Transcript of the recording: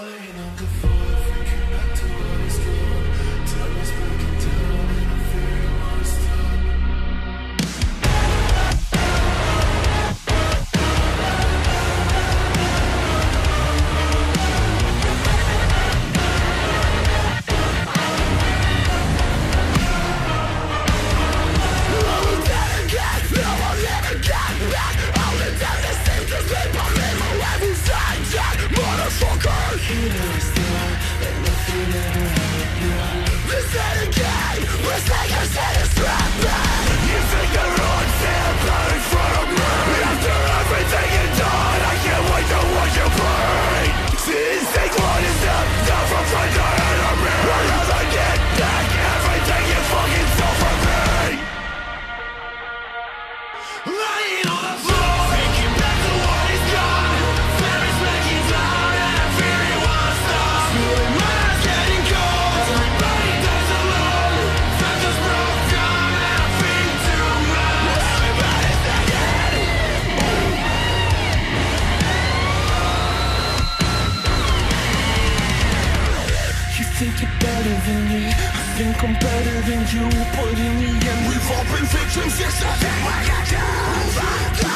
But you know the better than you I think I'm better than you But in the end We've all been victims, yes I think we got you